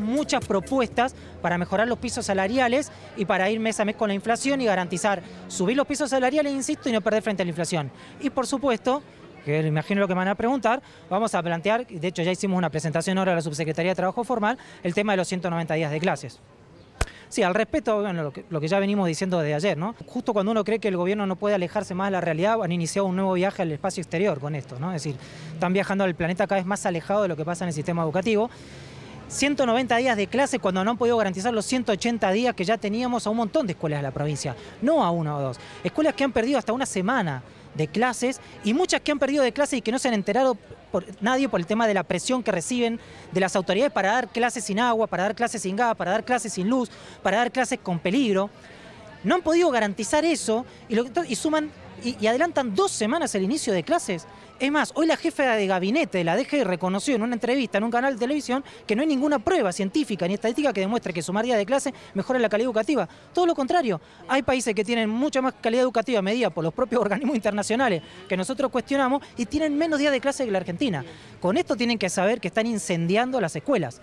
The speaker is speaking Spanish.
Muchas propuestas para mejorar los pisos salariales y para ir mes a mes con la inflación y garantizar subir los pisos salariales, insisto, y no perder frente a la inflación. Y por supuesto, que imagino lo que me van a preguntar, vamos a plantear, de hecho ya hicimos una presentación ahora a la Subsecretaría de Trabajo Formal, el tema de los 190 días de clases. Sí, al respecto, bueno, lo, que, lo que ya venimos diciendo desde ayer, ¿no? Justo cuando uno cree que el gobierno no puede alejarse más de la realidad, han iniciado un nuevo viaje al espacio exterior con esto, ¿no? Es decir, están viajando al planeta cada vez más alejado de lo que pasa en el sistema educativo. 190 días de clase cuando no han podido garantizar los 180 días que ya teníamos a un montón de escuelas de la provincia, no a una o dos. Escuelas que han perdido hasta una semana de clases y muchas que han perdido de clases y que no se han enterado por nadie por el tema de la presión que reciben de las autoridades para dar clases sin agua, para dar clases sin gas, para dar clases sin luz, para dar clases con peligro. No han podido garantizar eso y, suman y, adelantan dos semanas el inicio de clases. Es más, hoy la jefa de gabinete de la DG reconoció en una entrevista en un canal de televisión que no hay ninguna prueba científica ni estadística que demuestre que sumar días de clase mejora la calidad educativa. Todo lo contrario, hay países que tienen mucha más calidad educativa medida por los propios organismos internacionales que nosotros cuestionamos y tienen menos días de clase que la Argentina. Con esto tienen que saber que están incendiando las escuelas.